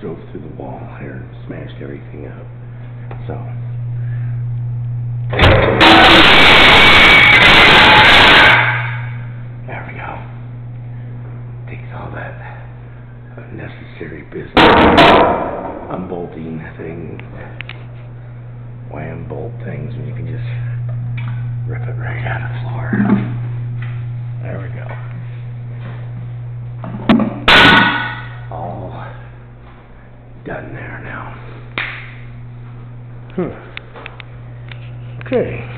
drove through the wall here and smashed everything up, so. There we go. Takes all that unnecessary business. Unbolting things, wham bolt things, and you can just rip it right out of the floor. Done there now. Hmm. Okay.